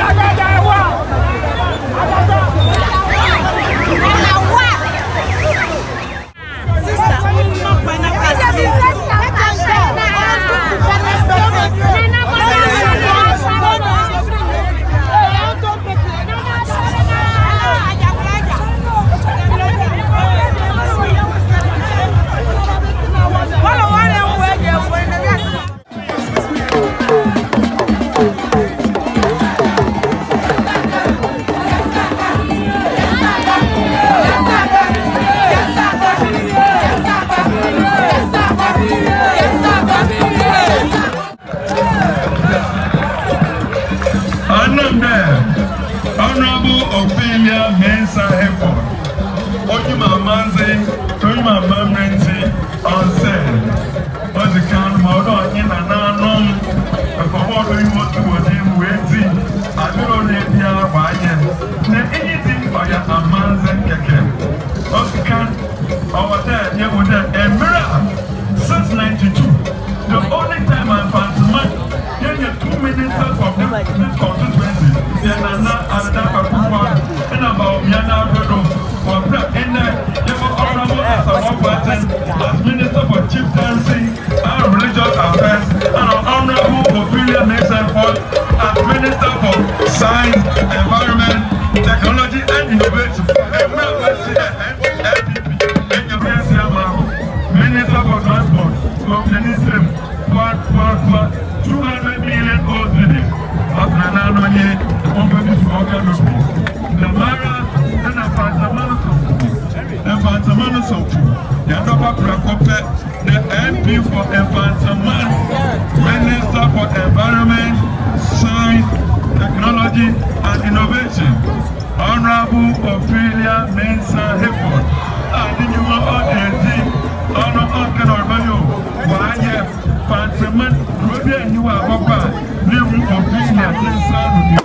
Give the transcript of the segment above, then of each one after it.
Vai, vai, vai! One começaram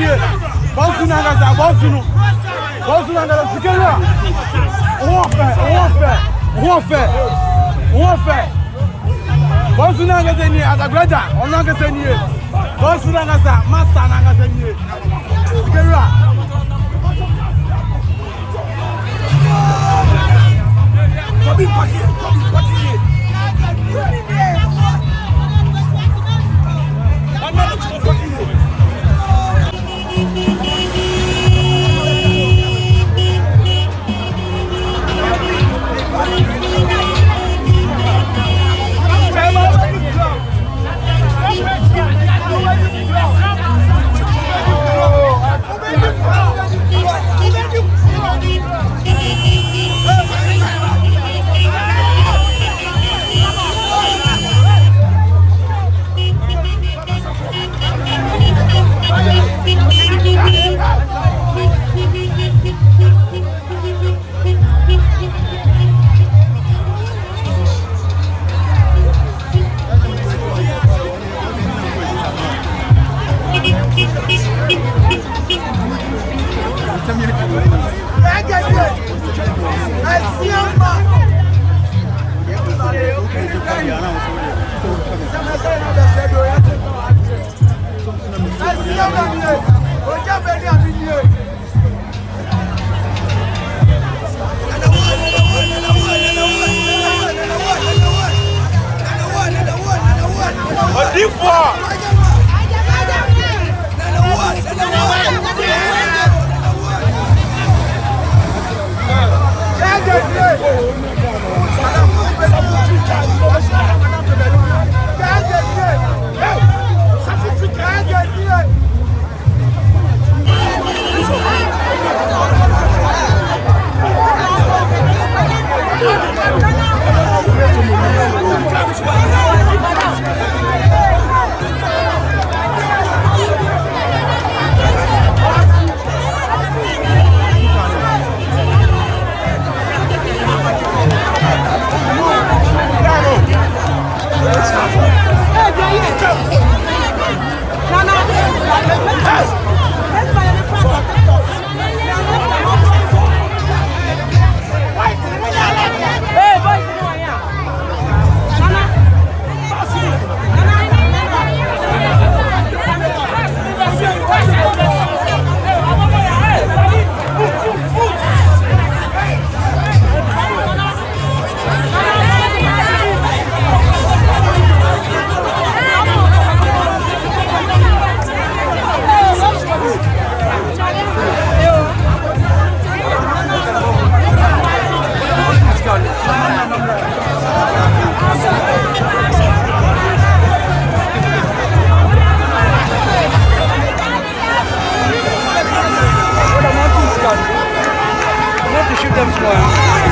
ye baw sunu an ka sa baw sunu baw sunu an ka sa sikeli wa wọn fɛ wọn fɛ wọn fɛ wọn fɛ baw sunu an ka se nin ye asaguraja ɔnu an ka se nin ye baw sunu an ka sa ma sa an ka se nin ye sikeli wa. Come in back here, come in. Hey! Them small.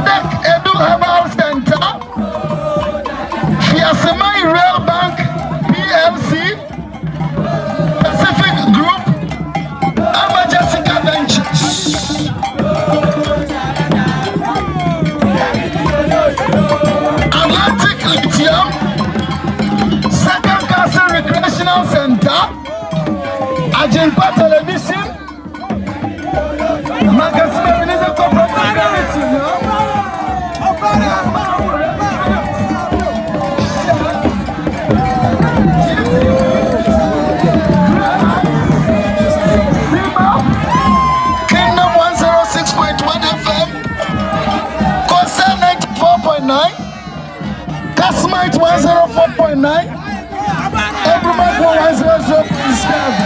Sadek Edu Herbal Center, Fiasemai Rail Bank PLC, Pacific Group, Ama Jessica Ventures. Atlantic Lithium, Second Castle Recreational Center, Ajinpa Television, mais.